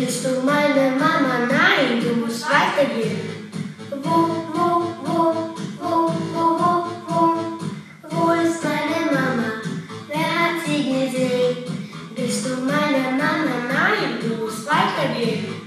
Willst du meine Mama? Nein, du musst weitergehen. Wo, wo, wo, wo, wo, wo, wo, wo ist meine Mama? Wer hat sie gesehen? Bist du meine Mama? Nein, du musst weitergehen.